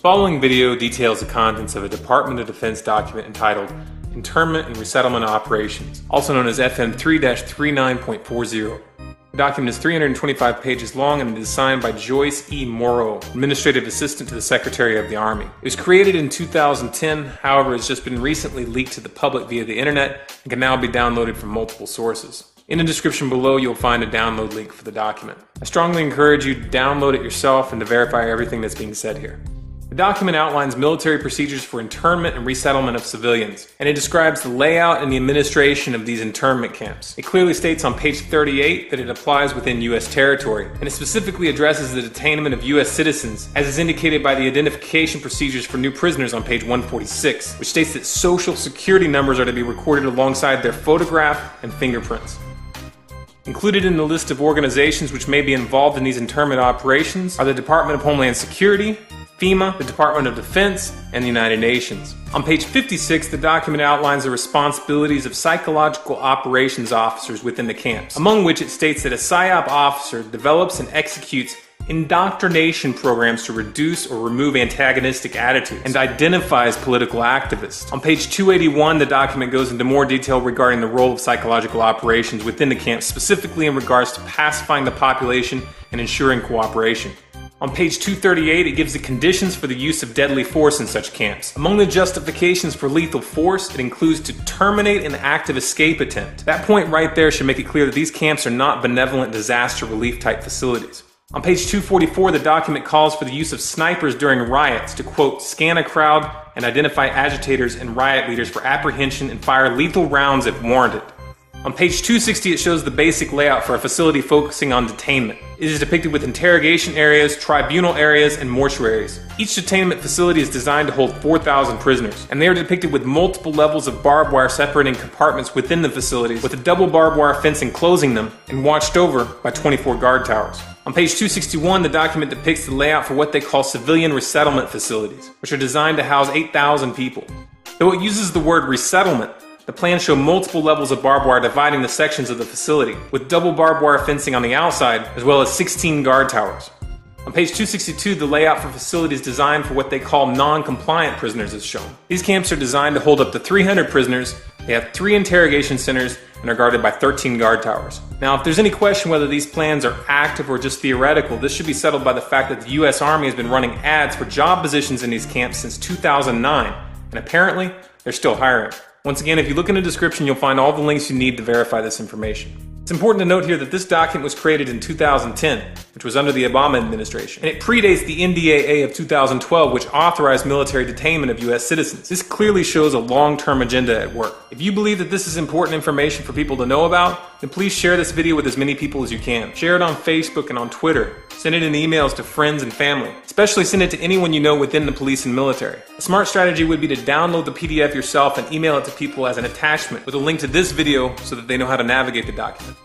following video details the contents of a Department of Defense document entitled Internment and Resettlement Operations, also known as FM 3 39.40. The document is 325 pages long and is signed by Joyce E. Morrow, Administrative Assistant to the Secretary of the Army. It was created in 2010, however, has just been recently leaked to the public via the internet and can now be downloaded from multiple sources. In the description below, you'll find a download link for the document. I strongly encourage you to download it yourself and to verify everything that's being said here. The document outlines military procedures for internment and resettlement of civilians, and it describes the layout and the administration of these internment camps. It clearly states on page 38 that it applies within U.S. territory, and it specifically addresses the detainment of U.S. citizens, as is indicated by the identification procedures for new prisoners on page 146, which states that social security numbers are to be recorded alongside their photograph and fingerprints. Included in the list of organizations which may be involved in these internment operations are the Department of Homeland Security, FEMA, the Department of Defense, and the United Nations. On page 56, the document outlines the responsibilities of psychological operations officers within the camps, among which it states that a PSYOP officer develops and executes indoctrination programs to reduce or remove antagonistic attitudes and identifies political activists. On page 281, the document goes into more detail regarding the role of psychological operations within the camps, specifically in regards to pacifying the population and ensuring cooperation. On page 238, it gives the conditions for the use of deadly force in such camps. Among the justifications for lethal force, it includes to terminate an active escape attempt. That point right there should make it clear that these camps are not benevolent disaster relief type facilities. On page 244, the document calls for the use of snipers during riots to, quote, scan a crowd and identify agitators and riot leaders for apprehension and fire lethal rounds if warranted. On page 260, it shows the basic layout for a facility focusing on detainment. It is depicted with interrogation areas, tribunal areas, and mortuaries. Each detainment facility is designed to hold 4,000 prisoners, and they are depicted with multiple levels of barbed wire separating compartments within the facilities, with a double barbed wire fence enclosing them, and watched over by 24 guard towers. On page 261, the document depicts the layout for what they call civilian resettlement facilities, which are designed to house 8,000 people. Though it uses the word resettlement, the plans show multiple levels of barbed wire dividing the sections of the facility, with double barbed wire fencing on the outside, as well as 16 guard towers. On page 262, the layout for facilities designed for what they call non-compliant prisoners is shown. These camps are designed to hold up to 300 prisoners, they have three interrogation centers, and are guarded by 13 guard towers. Now, if there's any question whether these plans are active or just theoretical, this should be settled by the fact that the US Army has been running ads for job positions in these camps since 2009, and apparently, they're still hiring. Once again, if you look in the description, you'll find all the links you need to verify this information. It's important to note here that this document was created in 2010, which was under the Obama administration, and it predates the NDAA of 2012, which authorized military detainment of U.S. citizens. This clearly shows a long-term agenda at work. If you believe that this is important information for people to know about, then please share this video with as many people as you can. Share it on Facebook and on Twitter. Send it in emails to friends and family. Especially send it to anyone you know within the police and military. A smart strategy would be to download the PDF yourself and email it to people as an attachment with a link to this video so that they know how to navigate the document.